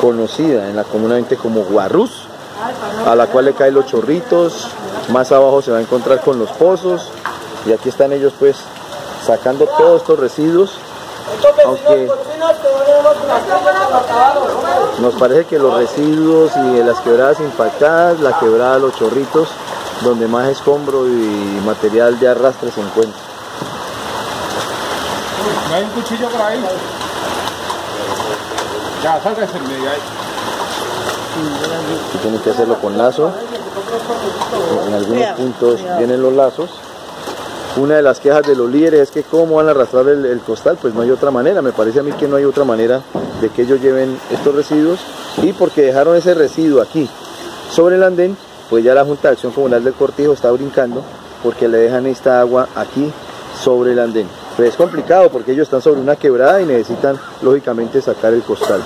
conocida en la comunamente como Guarrús, a la cual le caen los chorritos, más abajo se va a encontrar con los pozos y aquí están ellos pues sacando todos estos residuos, aunque nos parece que los residuos y las quebradas impactadas, la quebrada, los chorritos, donde más escombro y material de arrastre se encuentra. ¿No hay un cuchillo por ahí? Ya, sálgase en medio ahí. Tienen que hacerlo con lazo. En algunos puntos vienen los lazos. Una de las quejas de los líderes es que cómo van a arrastrar el, el, costal, pues no hay otra manera. Me parece a mí que no hay otra manera de que ellos lleven estos residuos. Y porque dejaron ese residuo aquí sobre el andén, pues ya la Junta de Acción Comunal del Cortijo está brincando porque le dejan esta agua aquí sobre el andén. Pues es complicado porque ellos están sobre una quebrada y necesitan lógicamente sacar el costal.